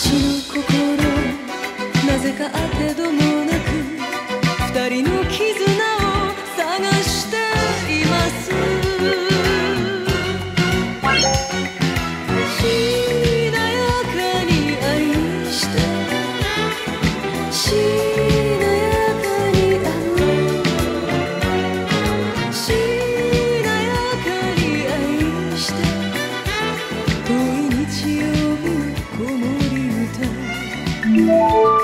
私の心なぜかあてどもなく二人の絆を探しています。しなやかに愛した的。